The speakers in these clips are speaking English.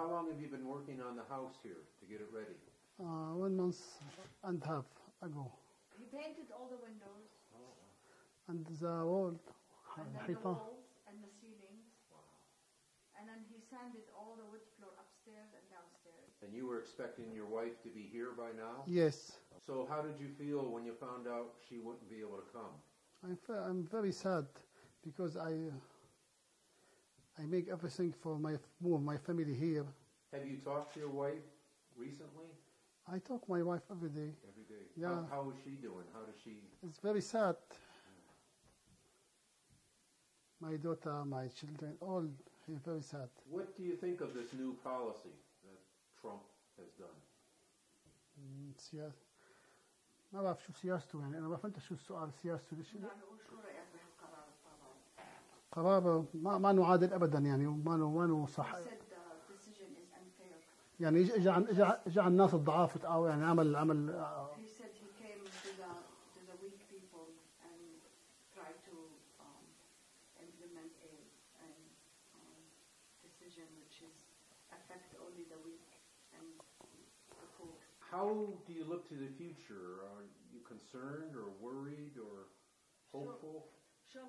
how long have you been working on the house here to get it ready? Uh, one month and a half ago. You painted all the windows. Oh. And the wall. And the walls and the ceilings. Wow. And then he sanded all the wood floor upstairs and downstairs. And you were expecting your wife to be here by now? Yes. So how did you feel when you found out she wouldn't be able to come? I'm, I'm very sad because I I make everything for my move my family here. Have you talked to your wife recently? I talk my wife every day. Every day. Yeah. How, how is she doing? How does she? It's very sad. My daughter, my children, all are very sad. What do you think of this new policy that Trump has done? مم، سياسة ما بعرف شو سياسته يعني انا ما فهمت شو السؤال سياسته ليش قرار ما ما نعادل ابدا يعني ما ما نو صح يعني اجى اجى عن اجى عن الناس الضعاف أو يعني عمل عمل how do you look to the future? Are you concerned or worried or hopeful? شو عم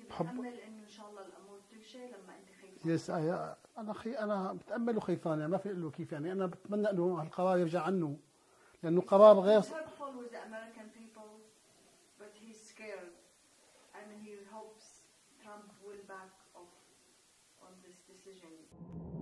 انت حب- بتأمل انه إن شاء الله الأمور تمشي لما أنت خايف. يس أي- أنا خي أنا بتأمل وخيفان يعني ما في له كيف يعني أنا بتمنى إنه هالقرار يرجع عنه لأنه قرار غير hopes Trump will back off on this decision.